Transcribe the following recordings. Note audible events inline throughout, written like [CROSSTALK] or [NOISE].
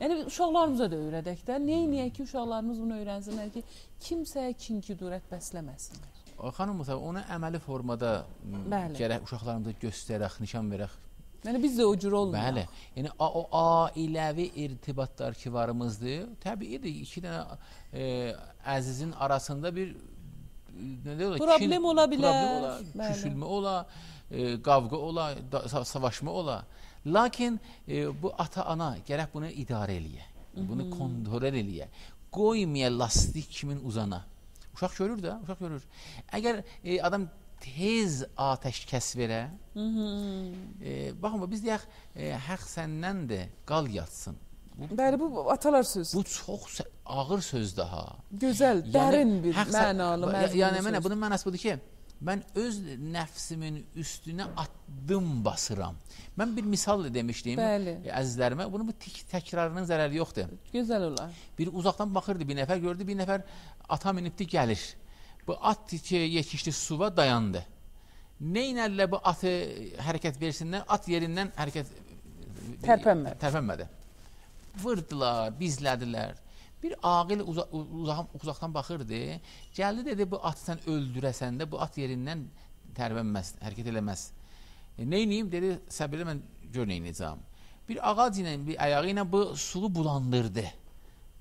Yəni uşaqlarımıza da öyrədək də. Nə edək ki, uşaqlarımız bunu öyrənsinlər ki, kimsəyə kin güdurət bəsləməsinlər. Xanım Musa, onu əməli formada Bəli. gərək uşaqlarımıza göstərək, nişan verək. Yəni biz də o cür olmuruq. Bəli. Yəni o ailəvi irtibatlar ki varımızdır. Təbiidir, iki dənə e, əzizin arasında bir nə deyirlər? Problem kin- ola bilər. Problem ola, Bəli. küsülmə ola, e, qavğa ola, da, sa- savaşma ola. Lakin e, bu ata-ana gərək bunu idarə eləyə. Bunu kontrol eləyə. Qoymaya lastik kimin uzana. Uşaq görür də, uşaq görür. Əgər e, adam tez atəşkəs verə, e, baxın biz deyək, e, həq səndəndir, qal yatsın. Bəli, bu atalar söz. Bu çox ağır sözdür ha. Gözəl, dərin bir mənalı, məzmunlu Yəni mənə söz. bunun mənası budur ki, mən öz nəfsimin üstünə addım basıram. Mən bir misal demişdim Bəli. e, əzizlərimə. Bunun bu tik təkrarının zərəri yoxdur. Gözəl olar. Bir uzaqdan baxırdı bir nəfər, gördü bir nəfər ata minibdi gəlir. Bu at yetişdi suva dayandı. Neynəllə bu atı hərəkət versinlər? At yerindən hərəkət Tərpənmədi. Tərpənmədi. Vurdular, bizlədilər. Bir aqil uza uzaq uzaqdan baxırdı. Gəldi dedi bu atı sən öldürəsən də bu at yerindən tərpənməz, hərəkət eləməz. E, nə edeyim dedi, səbirlə mən gör nə edəcəm. Bir ağac ilə, bir ayağı ilə bu suyu bulandırdı.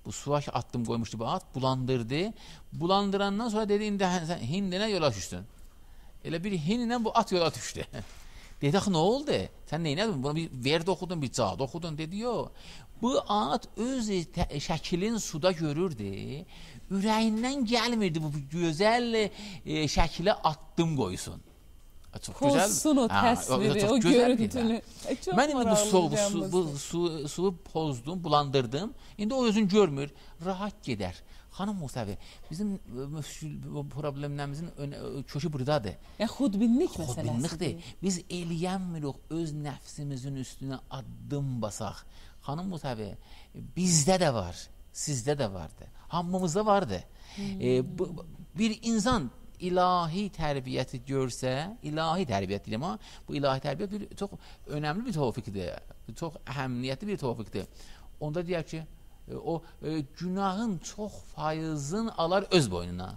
Bu suya ki attım qoymuşdu bu at, bulandırdı. Bulandırandan sonra dedi indi hə- hindinə yola düşdün. Elə bir hinlə bu at yola düşdü. [LAUGHS] Dedi axı nə oldu? Sən nə etdin? Bunu bir verd oxudun, bir cad oxudun dedi. Yox. Bu at öz şəklin suda görürdü. Ürəyindən gəlmirdi bu gözəl e, şəklə addım qoysun. Ha, Çox Pozsun o Ha, təsviri, çox o bir görüntünü. də. E, Mən indi bu su, bu, su, bu su, suyu pozdum, bulandırdım. İndi o özün görmür, rahat gedər. Xanım Musavi, bizim problemlərimizin kökü burdadır. Yəni xudbinlik Xudbinlikdir. məsələsidir. Biz eləyənmirik öz nəfsimizin üstünə addım basaq. Xanım Musavi, bizdə də var, sizdə də vardı. Hamımızda vardı. E, bu, bir insan ilahi tərbiyyəti görsə, ilahi tərbiyyət deyirəm amma bu ilahi tərbiyyət bir çox önəmli bir tofiqdir. Çox əhəmiyyətli bir tofiqdir. Onda deyək ki, o e, günahın çox faizini alar öz boynuna.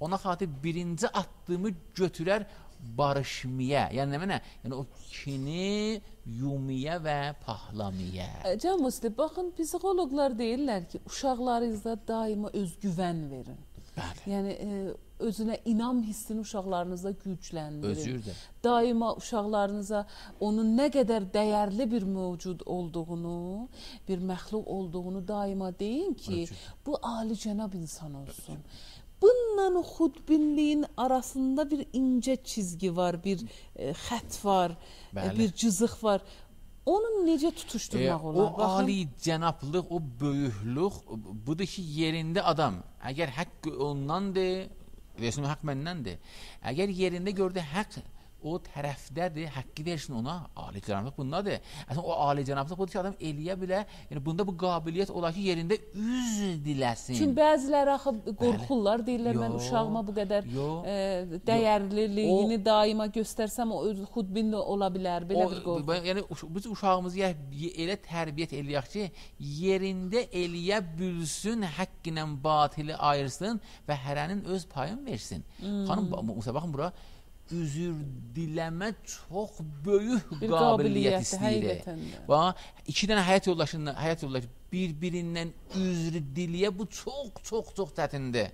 Ona xatir birinci addımı götürər barışmaya. Yəni nə mənə? Yəni o kini yumiyə və pahlamaya. E, Can Musti, baxın psixoloqlar deyirlər ki, uşaqlarınıza daima özgüvən verin. Bəli. Yəni e, özünə inam hissini uşaqlarınızda gücləndirin. Özgürdür. Daima uşaqlarınıza onun nə qədər dəyərli bir mövcud olduğunu, bir məxluq olduğunu daima deyin ki, Ölçüd. bu ali cənab insan olsun. Bununla o xudbinliyin arasında bir incə çizgi var, bir e, xətt var, e, Bəli. bir cızıq var. Onu necə E, tutuşturmaq o olar? Baxın. ali cənablıq, o böyüklük budur ki, yerində adam, əgər haqq ondandır, versin haqq məndəndir. Əgər yerində gördü haqq o tərəfdədir, haqqı versin ona. Ali cənablıq bundadır. Əslində o ali cənablıq budur ki, adam eləyə bilər. Yəni bunda bu qabiliyyət olar ki, yerində üz diləsin. Çünki bəziləri axı qorxurlar, deyirlər mən Yox, uşağıma bu qədər yox, e, dəyərliliyini daima göstərsəm o öz xudbin də ola bilər, belə bir qorxu. yəni biz uşağımızı elə tərbiyət eləyək ki, yerində eləyə bilsin, haqq ilə batili ayırsın və hərənin öz payını versin. Hmm. Xanım baxın bura üzür diləmə çox böyük Bir qabiliyyət istəyir. Bax, iki dənə həyat yoldaşından, həyat yoldaşı bir-birindən üzr diliyə bu çox çox çox çətindir.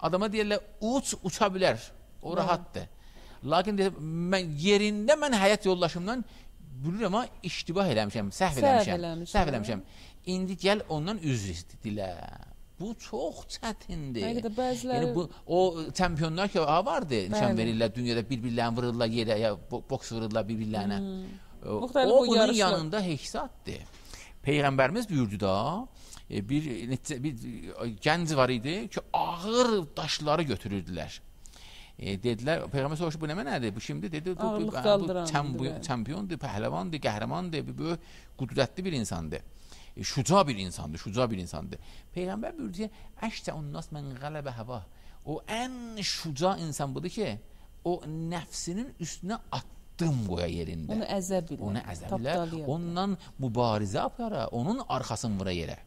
Adama deyirlər uç, uça bilər. O rahatdır. Lakin deyir, mən yerində mən həyat yoldaşımdan bilirəm amma iştibah eləmişəm, səhv eləmişəm. Səhv eləmişəm. İndi gəl ondan üzr dilə. Bu çox çətindir. Həqiqətən bəziləri- Yəni bu o çempionlar ki ha vardı, nişan verirlər dünyada bir-birlərini vururlar yerə, ya bo- boks vururlar bir-birlərinə. O, Müxtəlif o bunun yarışlar. yanında heksaddır. Peyğəmbərimiz buyurdu da, e, bir neçə bir e, gənc var idi ki, ağır daşları götürürdülər. E, dedilər, Peyğəmbər soruşdu bu nə mənədir? Bu şimdi dedi, bu, bu, bu, bu çempiondur, pəhləvandır, qəhrəmandır, bu böyük qüdrətli bir insandır. E, şuca bir insandır, şuca bir insandır. Peyğəmbər buyurdu ki, əşcə unnas mən qələbə hava. O ən şuca insan budur ki, o nəfsinin üstünə addım qoya yerində. Onu əzə bilər. Onu əzə bilər, ondan mübarizə apara, onun arxasını vura yerə.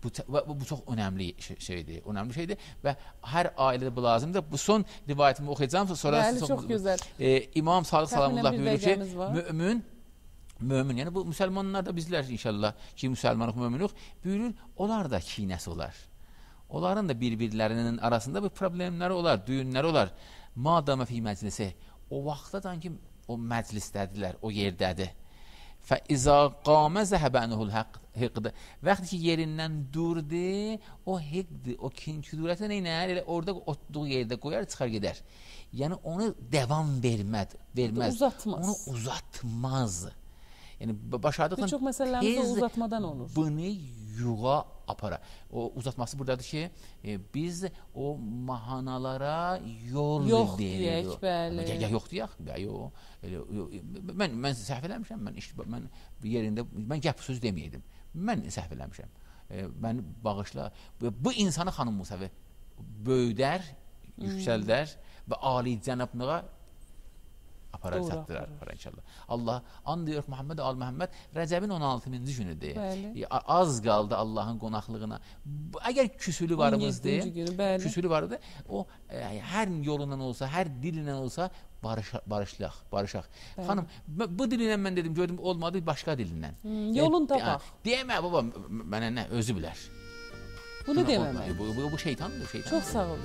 Bu və bu çox önəmli şey- şeydir, önəmli şeydir və hər ailədə bu lazımdır. Bu son rivayətimi oxuyacağam, sonra Bəli, çox gözəl. E, İmam Salih Salamullah buyurur ki, var. Mömin yəni bu müsəlmanlar da bizlər inşallah ki, müsəlmanıq, möminuq, buyurur, onlar da kinəsi olar. Onların da bir-birlərinin arasında bir problemləri olar, düyünləri olar. Madama fi məclisi o vaxtdan ki o məclisdədirlər, o yerdədir. Fə izə qamə zəhəbənəhul hiqd. Vaxtı ki yerindən durdu, o hiqd, o kin-kudurəti nə elər? Elə orada oturduğu yerdə qoyar, çıxar gedər. Yəni onu davam verməd, verməz. Uzatmaz. Onu uzatmaz. Yəni ba- başladıqdan Bir çox məsələlərimiz o tez uzatmadan olur. Bunu yuğa apara. O uzatması burdadır ki, e, biz o mahanalara yol Yox veririk. deyək, bəli. Ya, ya yox deyək, ya yox. Elə mən mən səhv eləmişəm. Mən iş mən bir yerində mən gəp söz deməydim. Mən səhv eləmişəm. E, məni bağışla. Bu, bu insanı xanım Musavi böyüdər, yüksəldər və ali cənablığa aparar Doğru çatdırar aparar. inşallah. Allah and diyor Muhammed al Muhammed Rəcəbin 16-cı günüdür. Bəli. E, Az qaldı Allahın qonaqlığına. Əgər küsülü varımızdır, 17-ci günü, küsülü vardı, o e, hər yolundan olsa, hər dilindən olsa barış barışlaq, barışaq. Bəli. Xanım, bu dilindən mən dedim, gördüm olmadı, başqa dilindən. Hmm, yolun Yəni, tapaq. Deyəmə baba, mənə nə özü bilər. Bunu deməmək. Bu, bu, bu şeytandır, şeytan. Çox sağ olun.